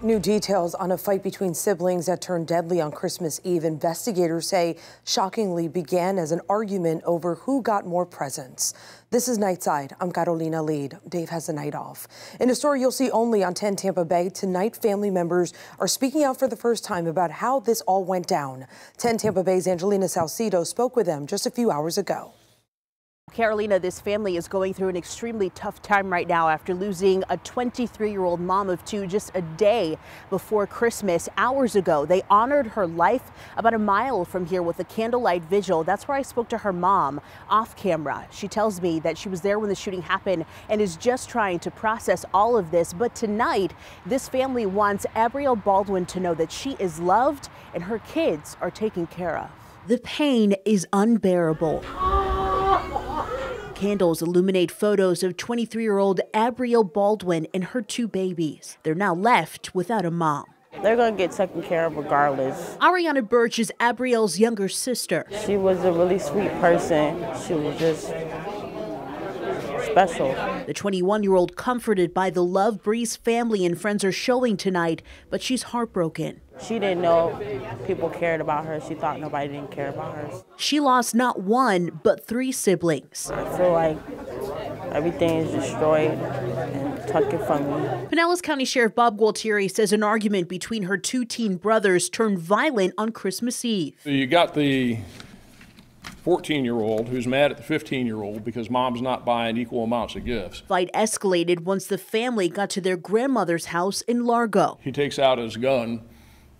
New details on a fight between siblings that turned deadly on Christmas Eve. Investigators say shockingly began as an argument over who got more presents. This is Nightside. I'm Carolina Lead. Dave has the night off. In a story you'll see only on 10 Tampa Bay, tonight family members are speaking out for the first time about how this all went down. 10 Tampa Bay's Angelina Salcido spoke with them just a few hours ago. Carolina, this family is going through an extremely tough time right now after losing a 23 year old mom of two just a day before Christmas. Hours ago, they honored her life about a mile from here with a candlelight vigil. That's where I spoke to her mom off camera. She tells me that she was there when the shooting happened and is just trying to process all of this. But tonight, this family wants Abrielle Baldwin to know that she is loved and her kids are taken care of. The pain is unbearable. Candles illuminate photos of 23 year old Abrielle Baldwin and her two babies. They're now left without a mom. They're going to get taken care of regardless. Ariana Birch is Abrielle's younger sister. She was a really sweet person. She was just special. The 21 year old comforted by the love Breeze family and friends are showing tonight, but she's heartbroken. She didn't know people cared about her. She thought nobody didn't care about her. She lost not one, but three siblings. I feel like everything is destroyed and took it from me. Pinellas County Sheriff Bob Gualtieri says an argument between her two teen brothers turned violent on Christmas Eve. So You got the 14 year old who's mad at the 15 year old because mom's not buying equal amounts of gifts. Fight escalated once the family got to their grandmother's house in Largo. He takes out his gun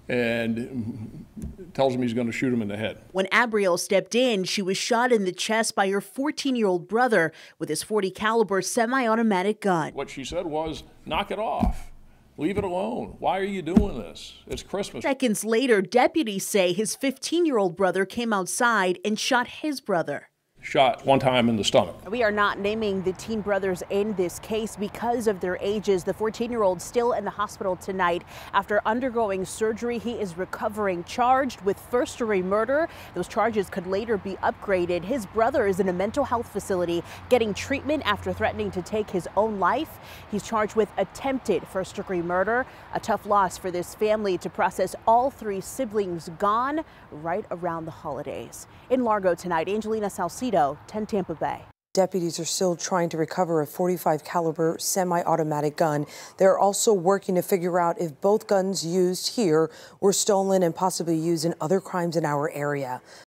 and tells him he's going to shoot him in the head. When Abrielle stepped in, she was shot in the chest by her 14-year-old brother with his 40 caliber semi-automatic gun. What she said was, "Knock it off." Leave it alone. Why are you doing this? It's Christmas. Seconds later, deputies say his 15 year old brother came outside and shot his brother shot one time in the stomach. We are not naming the teen brothers in this case because of their ages. The 14 year old still in the hospital tonight after undergoing surgery. He is recovering, charged with first degree murder. Those charges could later be upgraded. His brother is in a mental health facility getting treatment after threatening to take his own life. He's charged with attempted first degree murder. A tough loss for this family to process all three siblings gone right around the holidays. In Largo tonight, Angelina Salcido 10 Tampa Bay. Deputies are still trying to recover a 45 caliber semi-automatic gun. They're also working to figure out if both guns used here were stolen and possibly used in other crimes in our area.